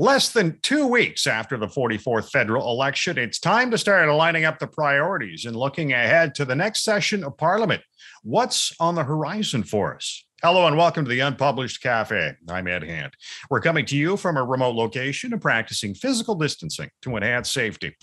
Less than two weeks after the 44th federal election, it's time to start lining up the priorities and looking ahead to the next session of Parliament. What's on the horizon for us? Hello and welcome to the Unpublished Cafe. I'm Ed Hand. We're coming to you from a remote location and practicing physical distancing to enhance safety.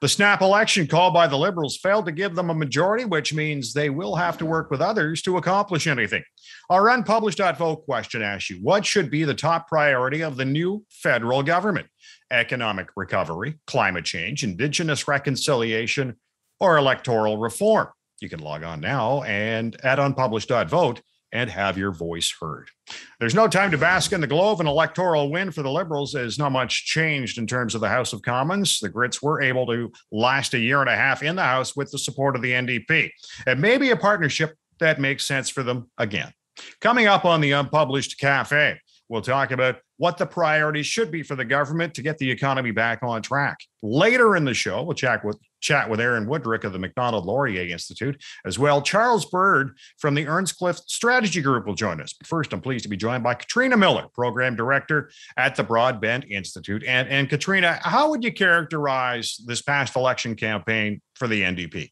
The snap election called by the Liberals failed to give them a majority, which means they will have to work with others to accomplish anything. Our unpublished.vote question asks you what should be the top priority of the new federal government? Economic recovery, climate change, Indigenous reconciliation, or electoral reform? You can log on now and at unpublished.vote and have your voice heard. There's no time to bask in the glow of an electoral win for the Liberals, as not much changed in terms of the House of Commons. The Grits were able to last a year and a half in the House with the support of the NDP. It may be a partnership that makes sense for them again. Coming up on the Unpublished Cafe, we'll talk about what the priorities should be for the government to get the economy back on track. Later in the show, we'll chat with chat with Aaron Wudrick of the Macdonald Laurier Institute, as well. Charles Bird from the Earnscliffe Strategy Group will join us. But first, I'm pleased to be joined by Katrina Miller, Program Director at the Broadbent Institute. And, and Katrina, how would you characterize this past election campaign for the NDP?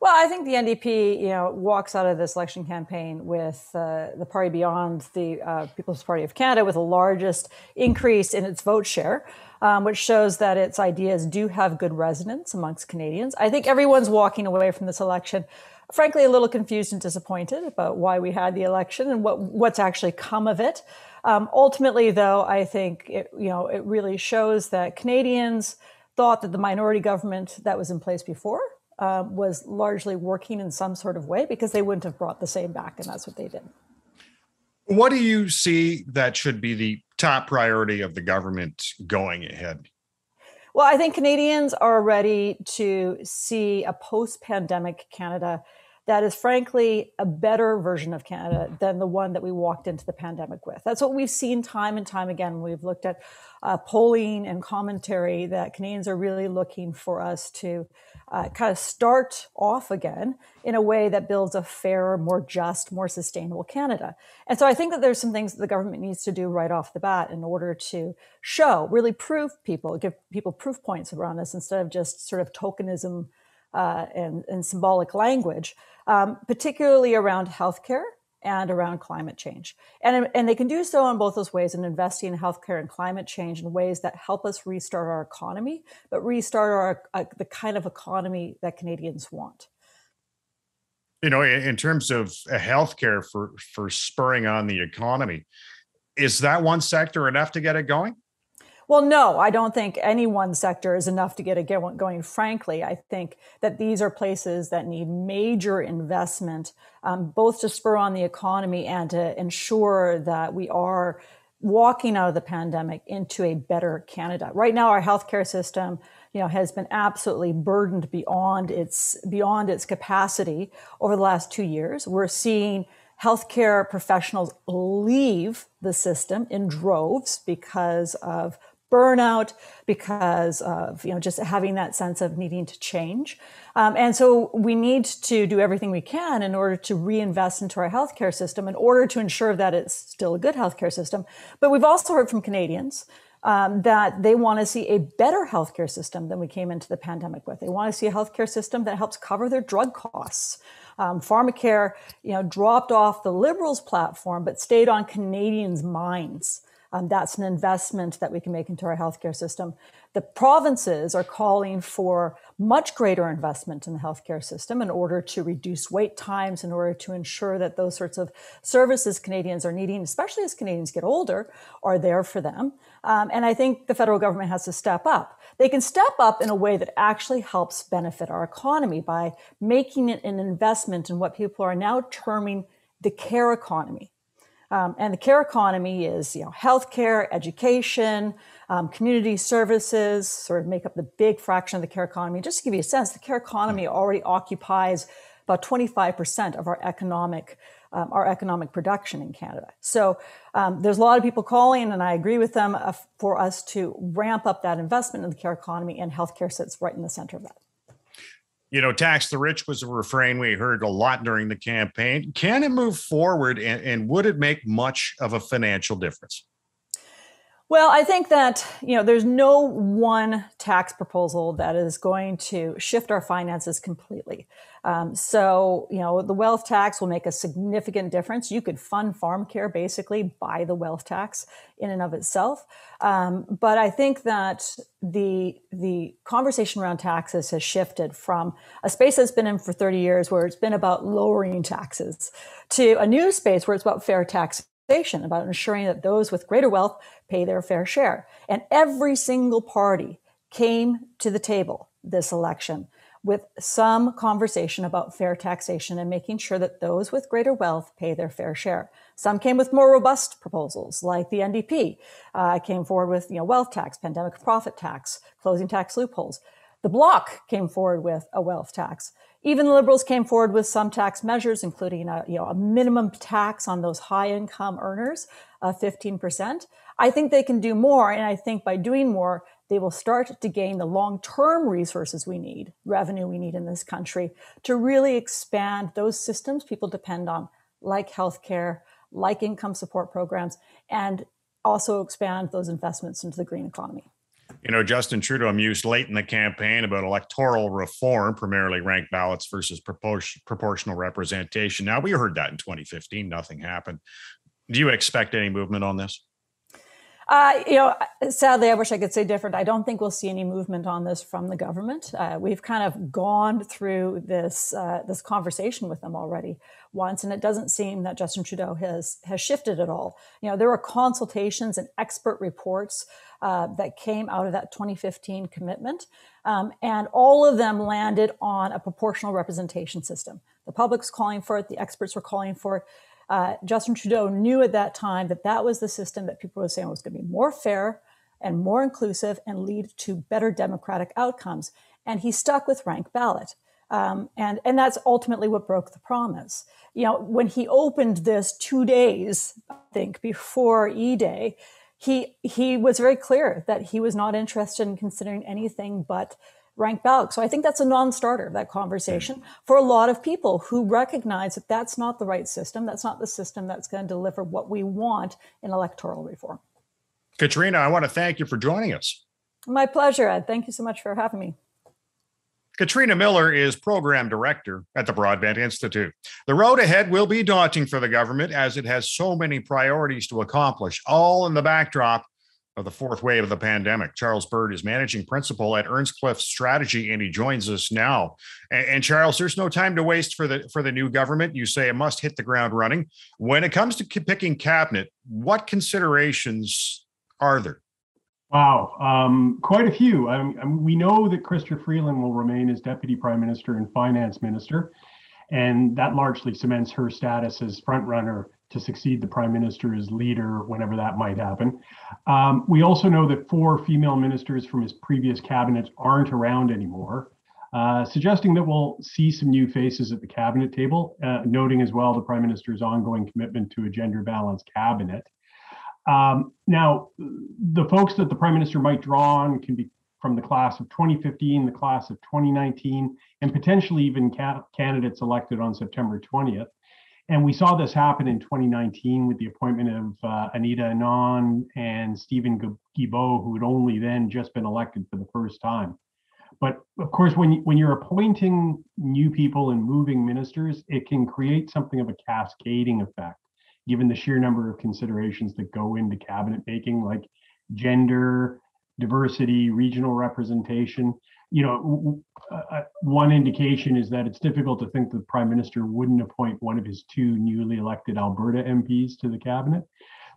Well, I think the NDP, you know, walks out of this election campaign with uh, the party beyond the uh, People's Party of Canada with the largest increase in its vote share um, which shows that its ideas do have good resonance amongst Canadians. I think everyone's walking away from this election, frankly, a little confused and disappointed about why we had the election and what what's actually come of it. Um, ultimately, though, I think it, you know it really shows that Canadians thought that the minority government that was in place before uh, was largely working in some sort of way because they wouldn't have brought the same back, and that's what they did. What do you see that should be the top priority of the government going ahead? Well, I think Canadians are ready to see a post pandemic Canada that is frankly a better version of Canada than the one that we walked into the pandemic with. That's what we've seen time and time again. We've looked at uh, polling and commentary that Canadians are really looking for us to uh, kind of start off again in a way that builds a fairer, more just, more sustainable Canada. And so I think that there's some things that the government needs to do right off the bat in order to show, really prove people, give people proof points around this instead of just sort of tokenism uh, and, and, symbolic language, um, particularly around healthcare and around climate change. And, and they can do so in both those ways in investing in healthcare and climate change in ways that help us restart our economy, but restart our uh, the kind of economy that Canadians want. You know, in terms of healthcare for for spurring on the economy, is that one sector enough to get it going? Well, no, I don't think any one sector is enough to get it going. Frankly, I think that these are places that need major investment, um, both to spur on the economy and to ensure that we are walking out of the pandemic into a better Canada. Right now, our healthcare system, you know, has been absolutely burdened beyond its beyond its capacity over the last two years. We're seeing healthcare professionals leave the system in droves because of burnout because of you know just having that sense of needing to change um, and so we need to do everything we can in order to reinvest into our healthcare system in order to ensure that it's still a good healthcare system but we've also heard from canadians um, that they want to see a better healthcare system than we came into the pandemic with. They want to see a healthcare system that helps cover their drug costs. Um, pharmacare, you know, dropped off the Liberals' platform, but stayed on Canadians' minds. Um, that's an investment that we can make into our healthcare system. The provinces are calling for much greater investment in the healthcare system in order to reduce wait times, in order to ensure that those sorts of services Canadians are needing, especially as Canadians get older, are there for them. Um, and I think the federal government has to step up. They can step up in a way that actually helps benefit our economy by making it an investment in what people are now terming the care economy. Um, and the care economy is, you know, healthcare, education, um, community services, sort of make up the big fraction of the care economy. Just to give you a sense, the care economy already occupies about 25% of our economic um, our economic production in Canada. So um, there's a lot of people calling, and I agree with them, uh, for us to ramp up that investment in the care economy, and healthcare sits right in the center of that you know, tax the rich was a refrain we heard a lot during the campaign. Can it move forward and, and would it make much of a financial difference? Well, I think that, you know, there's no one tax proposal that is going to shift our finances completely. Um, so, you know, the wealth tax will make a significant difference. You could fund pharmacare basically by the wealth tax in and of itself. Um, but I think that the the conversation around taxes has shifted from a space that's been in for 30 years where it's been about lowering taxes to a new space where it's about fair taxation about ensuring that those with greater wealth pay their fair share. And every single party came to the table this election with some conversation about fair taxation and making sure that those with greater wealth pay their fair share. Some came with more robust proposals, like the NDP uh, came forward with you know, wealth tax, pandemic profit tax, closing tax loopholes. The Bloc came forward with a wealth tax. Even the Liberals came forward with some tax measures, including a, you know, a minimum tax on those high income earners of 15%. I think they can do more. And I think by doing more, they will start to gain the long term resources we need, revenue we need in this country to really expand those systems people depend on, like healthcare, like income support programs, and also expand those investments into the green economy. You know, Justin Trudeau mused late in the campaign about electoral reform, primarily ranked ballots versus proportional representation. Now, we heard that in 2015, nothing happened. Do you expect any movement on this? Uh, you know, sadly, I wish I could say different. I don't think we'll see any movement on this from the government. Uh, we've kind of gone through this uh, this conversation with them already once, and it doesn't seem that Justin Trudeau has has shifted at all. You know, there were consultations and expert reports uh, that came out of that 2015 commitment, um, and all of them landed on a proportional representation system. The public's calling for it. The experts were calling for it uh, Justin Trudeau knew at that time that that was the system that people were saying was going to be more fair and more inclusive and lead to better democratic outcomes. And he stuck with rank ballot. Um, and, and that's ultimately what broke the promise. You know, when he opened this two days, I think, before E Day, he, he was very clear that he was not interested in considering anything but rank ballot. So I think that's a non-starter, of that conversation for a lot of people who recognize that that's not the right system. That's not the system that's going to deliver what we want in electoral reform. Katrina, I want to thank you for joining us. My pleasure, Ed. Thank you so much for having me. Katrina Miller is program director at the Broadbent Institute. The road ahead will be daunting for the government as it has so many priorities to accomplish, all in the backdrop of the fourth wave of the pandemic. Charles Bird is managing principal at Earnscliffe Strategy, and he joins us now. And, and, Charles, there's no time to waste for the for the new government. You say it must hit the ground running. When it comes to picking cabinet, what considerations are there? Wow, um, quite a few. I mean, we know that Chrystia Freeland will remain as deputy prime minister and finance minister, and that largely cements her status as frontrunner to succeed the prime minister as leader whenever that might happen. Um, we also know that four female ministers from his previous cabinet aren't around anymore, uh, suggesting that we'll see some new faces at the cabinet table, uh, noting as well the prime minister's ongoing commitment to a gender balanced cabinet. Um, now, the folks that the prime minister might draw on can be from the class of 2015, the class of 2019, and potentially even ca- candidates elected on September 20th. And we saw this happen in 2019 with the appointment of uh, Anita Anand and Stephen Guilbeault, who had only then just been elected for the first time. But of course, when, when you're appointing new people and moving ministers, it can create something of a cascading effect, given the sheer number of considerations that go into cabinet making, like gender, diversity, regional representation you know, uh, uh, one indication is that it's difficult to think the prime minister wouldn't appoint one of his two newly elected Alberta MPs to the cabinet.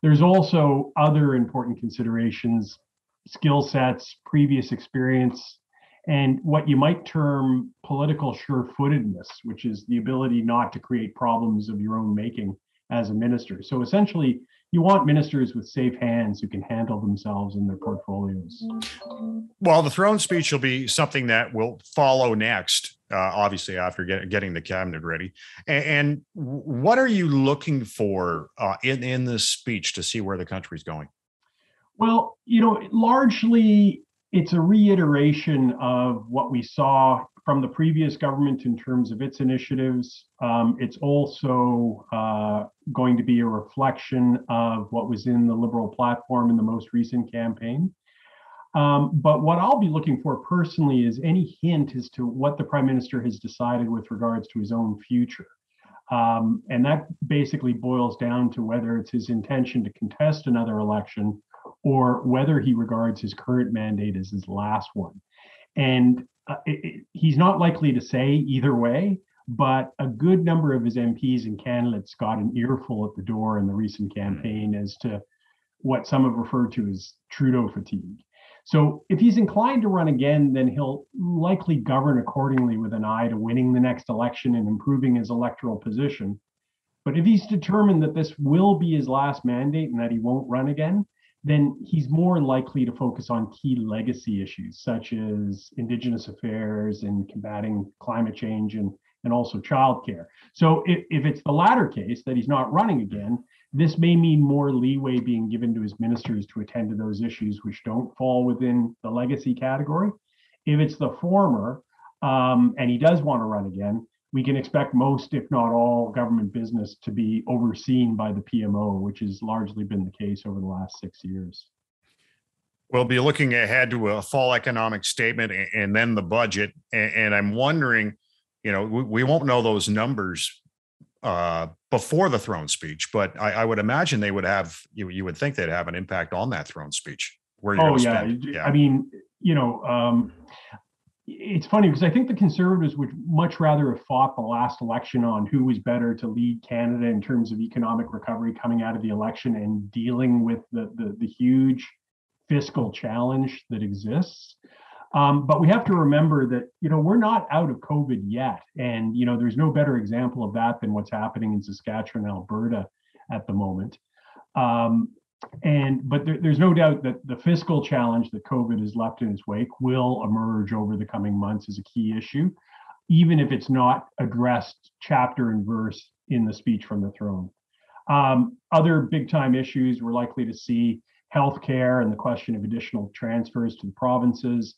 There's also other important considerations, skill sets, previous experience, and what you might term political sure-footedness, which is the ability not to create problems of your own making as a minister. So essentially, you want ministers with safe hands who can handle themselves in their portfolios. Well, the throne speech will be something that will follow next, uh, obviously, after get, getting the cabinet ready. And, and, what are you looking for uh, in, in this speech to see where the country's going? Well, you know, largely it's a reiteration of what we saw from the previous government in terms of its initiatives. Um, it's also uh, going to be a reflection of what was in the Liberal platform in the most recent campaign. Um, but what I'll be looking for personally is any hint as to what the Prime Minister has decided with regards to his own future. Um, and that basically boils down to whether it's his intention to contest another election or whether he regards his current mandate as his last one. And uh, it, it, he's not likely to say either way, but a good number of his MPs and candidates got an earful at the door in the recent hmm. campaign as to what some have referred to as Trudeau fatigue. So if he's inclined to run again, then he'll likely govern accordingly with an eye to winning the next election and improving his electoral position. But if he's determined that this will be his last mandate and that he won't run again, then he's more likely to focus on key legacy issues such as Indigenous affairs and combating climate change and, and also childcare. So if, if it's the latter case that he's not running again, this may mean more leeway being given to his ministers to attend to those issues which don't fall within the legacy category. If it's the former, um, and he does want to run again, we can expect most, if not all, government business to be overseen by the PMO, which has largely been the case over the last six years. We'll be looking ahead to a fall economic statement and then the budget. And I'm wondering, you know, we won't know those numbers uh, before the throne speech, but I, I, would imagine they would have you. You would think they'd have an impact on that throne speech. Where oh yeah. yeah. I mean, you know, um, it's funny because I think the Conservatives would much rather have fought the last election on who was better to lead Canada in terms of economic recovery coming out of the election and dealing with the the, the huge fiscal challenge that exists. Um, but we have to remember that you know we're not out of COVID yet, and you know there's no better example of that than what's happening in Saskatchewan, Alberta, at the moment. Um, and but there, there's no doubt that the fiscal challenge that COVID has left in its wake will emerge over the coming months as a key issue, even if it's not addressed chapter and verse in the speech from the throne. Um, other big time issues we're likely to see healthcare and the question of additional transfers to the provinces,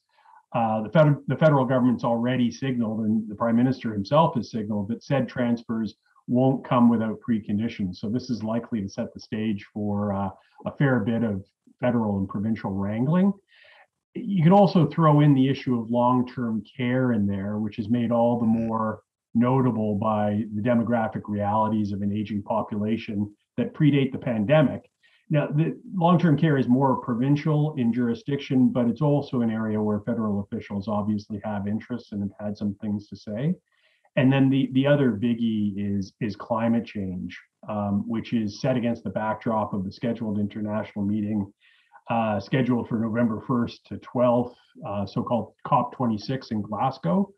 uh, the, federal, the federal government's already signaled, and the prime minister himself has signaled that said transfers won't come without preconditions. So this is likely to set the stage for uh, a fair bit of federal and provincial wrangling. You can also throw in the issue of long-term care in there, which is made all the more notable by the demographic realities of an aging population that predate the pandemic now, the long-term care is more provincial in jurisdiction, but it's also an area where federal officials obviously have interests and have had some things to say. And then the the other biggie is is climate change, um, which is set against the backdrop of the scheduled international meeting uh, scheduled for November 1st to 12th, uh, so-called COP26 in Glasgow.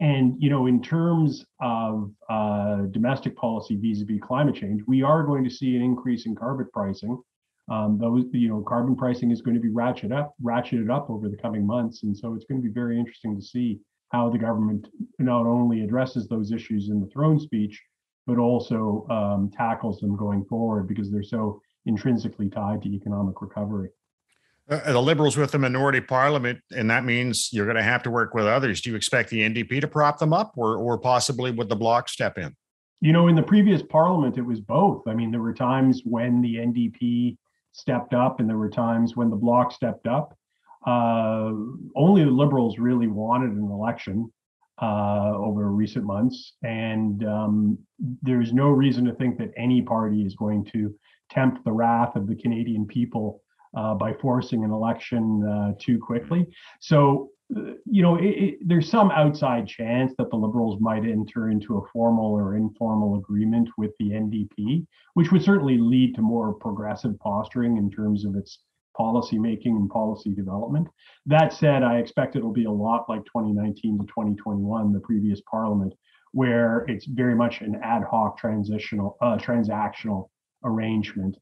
And you know, in terms of uh, domestic policy vis-a-vis climate change, we are going to see an increase in carbon pricing um, those you know carbon pricing is going to be ratcheted up ratcheted up over the coming months and so it's going to be very interesting to see how the government not only addresses those issues in the throne speech but also um, tackles them going forward because they're so intrinsically tied to economic recovery. Uh, the liberals with the minority parliament and that means you're going to have to work with others. Do you expect the ndp to prop them up or, or possibly would the bloc step in? You know in the previous parliament it was both. I mean there were times when the ndp stepped up, and there were times when the bloc stepped up. Uh, only the Liberals really wanted an election uh, over recent months, and um, there's no reason to think that any party is going to tempt the wrath of the Canadian people uh, by forcing an election uh, too quickly. So you know, it, it, there's some outside chance that the Liberals might enter into a formal or informal agreement with the NDP, which would certainly lead to more progressive posturing in terms of its policy making and policy development. That said, I expect it'll be a lot like 2019 to 2021, the previous parliament, where it's very much an ad hoc transitional uh, transactional arrangement.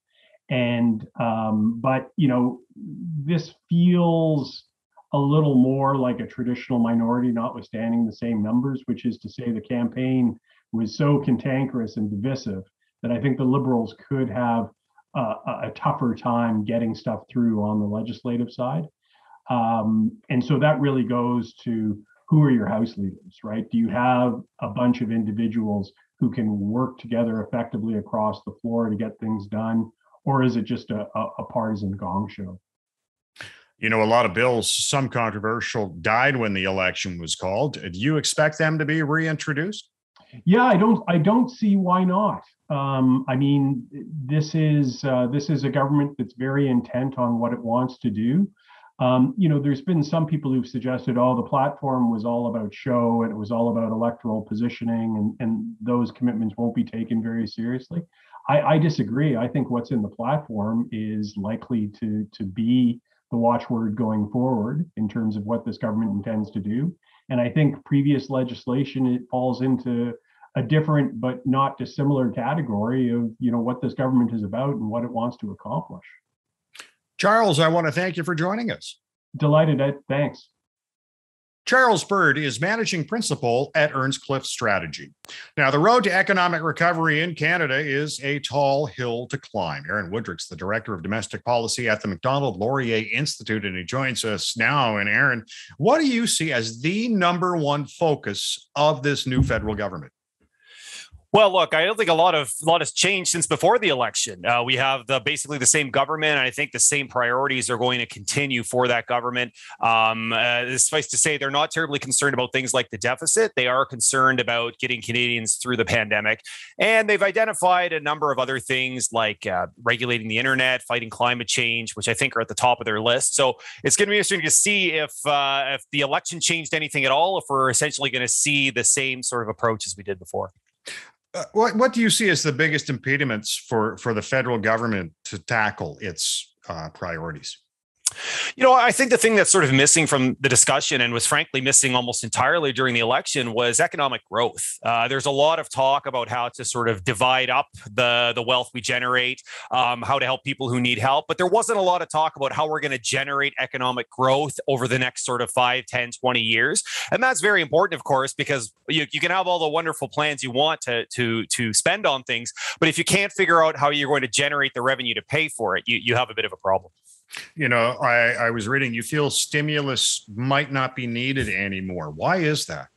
And um, but you know, this feels a little more like a traditional minority, notwithstanding the same numbers, which is to say the campaign was so cantankerous and divisive that I think the liberals could have a, a tougher time getting stuff through on the legislative side. Um, and so that really goes to who are your house leaders, right? Do you have a bunch of individuals who can work together effectively across the floor to get things done? Or is it just a, a, a partisan gong show? You know, a lot of bills, some controversial, died when the election was called. Do you expect them to be reintroduced? Yeah, I don't. I don't see why not. Um, I mean, this is uh, this is a government that's very intent on what it wants to do. Um, you know, there's been some people who've suggested, oh, the platform was all about show and it was all about electoral positioning, and, and those commitments won't be taken very seriously. I, I disagree. I think what's in the platform is likely to to be the watchword going forward in terms of what this government intends to do. And I think previous legislation it falls into a different but not dissimilar category of you know what this government is about and what it wants to accomplish. Charles, I want to thank you for joining us. Delighted. Ed. Thanks. Charles Bird is managing principal at Earnscliffe Strategy. Now, the road to economic recovery in Canada is a tall hill to climb. Aaron Wudrick's the director of domestic policy at the Macdonald Laurier Institute, and he joins us now. And Aaron, what do you see as the number one focus of this new federal government? Well, look, I don't think a lot of a lot has changed since before the election. Uh, we have the basically the same government, and I think the same priorities are going to continue for that government. Um, uh, suffice to say, they're not terribly concerned about things like the deficit. They are concerned about getting Canadians through the pandemic, and they've identified a number of other things like uh, regulating the internet, fighting climate change, which I think are at the top of their list. So it's going to be interesting to see if uh, if the election changed anything at all, if we're essentially going to see the same sort of approach as we did before. Uh, what what do you see as the biggest impediments for for the federal government to tackle its uh, priorities? You know, I think the thing that's sort of missing from the discussion and was frankly missing almost entirely during the election was economic growth. Uh, there's a lot of talk about how to sort of divide up the, the wealth we generate, um, how to help people who need help, but there wasn't a lot of talk about how we're going to generate economic growth over the next sort of 5, 10, 20 years. And that's very important, of course, because you, you can have all the wonderful plans you want to, to, to spend on things, but if you can't figure out how you're going to generate the revenue to pay for it, you, you have a bit of a problem you know, I, I was reading you feel stimulus might not be needed anymore. Why is that?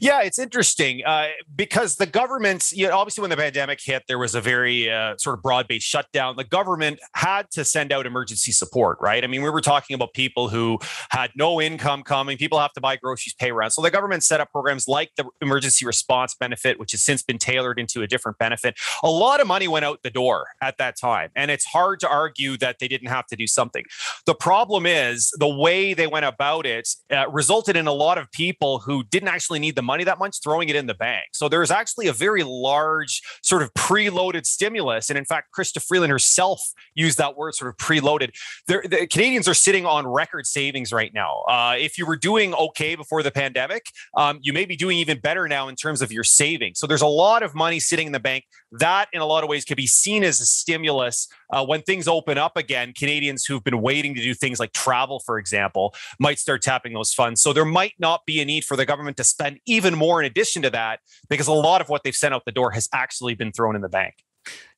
Yeah, it's interesting uh, because the government's, you know, obviously, when the pandemic hit, there was a very uh, sort of broad based shutdown. The government had to send out emergency support, right? I mean, we were talking about people who had no income coming, people have to buy groceries, pay rent. So the government set up programs like the emergency response benefit, which has since been tailored into a different benefit. A lot of money went out the door at that time. And it's hard to argue that they didn't have to do something. The problem is the way they went about it uh, resulted in a lot of people who didn't actually actually need the money that much, throwing it in the bank. So there's actually a very large sort of preloaded stimulus. And in fact, Chrystia Freeland herself used that word sort of preloaded. the Canadians are sitting on record savings right now. Uh, if you were doing okay before the pandemic, um, you may be doing even better now in terms of your savings. So there's a lot of money sitting in the bank. That, in a lot of ways, could be seen as a stimulus uh, when things open up again. Canadians who've been waiting to do things like travel, for example, might start tapping those funds. So there might not be a need for the government to spend even more in addition to that, because a lot of what they've sent out the door has actually been thrown in the bank.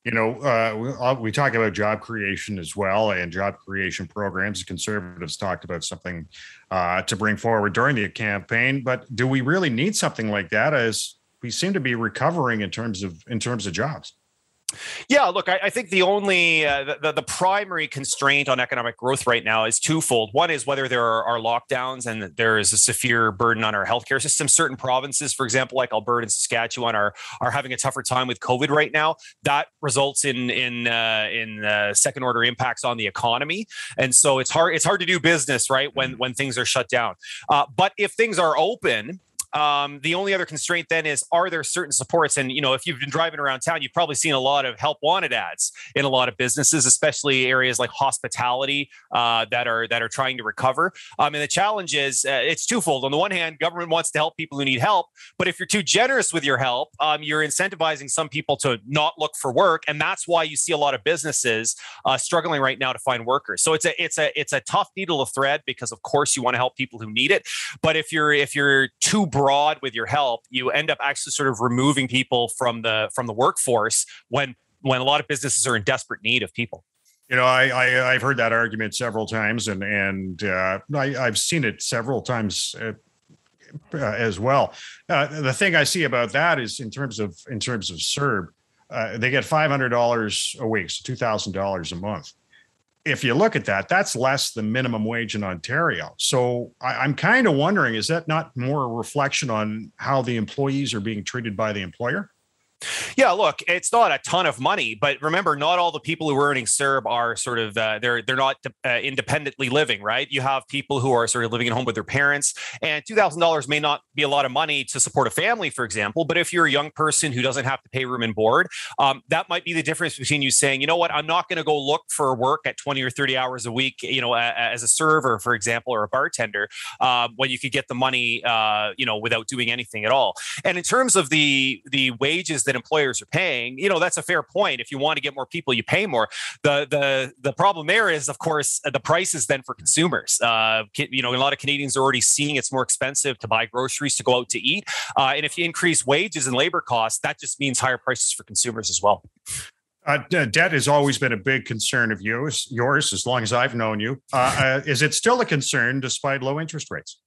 You know, uh, we, uh, talk about job creation as well and job creation programs. The conservatives talked about something uh, to bring forward during the campaign, but do we really need something like that? As we seem to be recovering in terms of in terms of jobs. Yeah, look, I, I think the only uh, the, the primary constraint on economic growth right now is twofold. One is whether there are, are, lockdowns and there is a severe burden on our healthcare system. Certain provinces, for example, like Alberta and Saskatchewan, are are having a tougher time with COVID right now. That results in in uh, in uh, second order impacts on the economy, and so it's hard it's hard to do business right when when things are shut down. Uh, but if things are open um, the only other constraint then is are there certain supports? And you know, if you've been driving around town, you've probably seen a lot of help wanted ads in a lot of businesses, especially areas like hospitality uh, that are that are trying to recover. Um, and the challenge is uh, it's twofold. On the one hand, government wants to help people who need help, but if you're too generous with your help, um, you're incentivizing some people to not look for work, and that's why you see a lot of businesses uh, struggling right now to find workers. So it's a it's a it's a tough needle to thread because of course you want to help people who need it, but if you're if you're too broad with your help, you end up actually sort of removing people from the from the workforce when when a lot of businesses are in desperate need of people. You know, I, I have heard that argument several times, and and uh, I, I've seen it several times. Uh, uh, as well. Uh, the thing I see about that is in terms of in terms of CERB, uh, they get five hundred dollars a week, so two thousand dollars a month. If you look at that, that's less than minimum wage in Ontario. So I, I'm kind of wondering, is that not more a reflection on how the employees are being treated by the employer? Yeah, look, it's not a ton of money, but remember, not all the people who are earning CERB are sort of uh, they're they're not uh, independently living, right? You have people who are sort of living at home with their parents, and two thousand dollars may not be a lot of money to support a family, for example. But if you're a young person who doesn't have to pay room and board, um, that might be the difference between you saying, you know what, I'm not going to go look for work at twenty or thirty hours a week, you know, as a server, for example, or a bartender, uh, when you could get the money, uh, you know, without doing anything at all. And in terms of the the wages that employers are paying, you know, that's a fair point. If you want to get more people, you pay more. The the the problem there is, of course, the prices then for consumers. Uh, you know, a lot of Canadians are already seeing it's more expensive to buy groceries to go out to eat, uh, and if you increase wages and labor costs, that just means higher prices for consumers as well. Uh, debt has always been a big concern of yours, yours as long as I've known you. Uh, uh, is it still a concern despite low interest rates?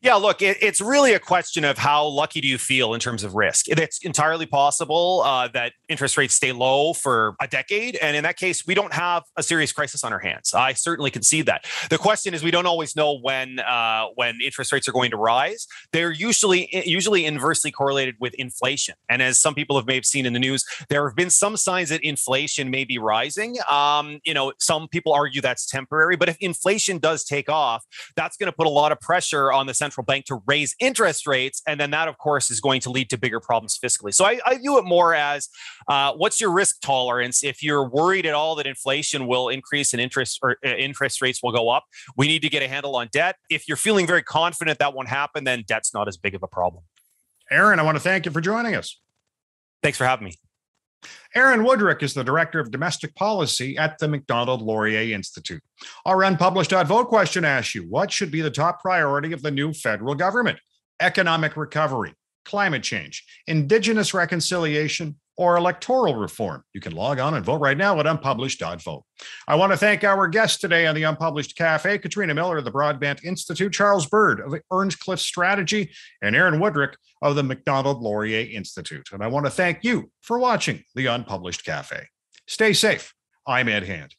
Yeah, look, it, it's really a question of how lucky do you feel in terms of risk. It's entirely possible uh, that interest rates stay low for a decade, and in that case, we don't have a serious crisis on our hands. I certainly concede that. The question is, we don't always know when uh, when interest rates are going to rise. They're usually usually inversely correlated with inflation, and as some people have maybe seen in the news, there have been some signs that inflation may be rising. Um, you know, some people argue that's temporary, but if inflation does take off, that's going to put a lot of pressure on the central central bank to raise interest rates. And then that, of course, is going to lead to bigger problems fiscally. So I, I view it more as uh, what's your risk tolerance? If you're worried at all that inflation will increase and interest or uh, interest rates will go up, we need to get a handle on debt. If you're feeling very confident that won't happen, then debt's not as big of a problem. Aaron, I want to thank you for joining us. Thanks for having me. Aaron Wudrick is the Director of Domestic Policy at the Macdonald Laurier Institute. Our unpublished vote question asks you what should be the top priority of the new federal government? Economic recovery, climate change, Indigenous reconciliation, or electoral reform. You can log on and vote right now at unpublished.vote. I want to thank our guests today on the Unpublished Cafe Katrina Miller of the Broadbent Institute, Charles Bird of Earnscliffe Strategy, and Aaron Wudrick of the Macdonald Laurier Institute. And I want to thank you for watching the Unpublished Cafe. Stay safe. I'm Ed Hand.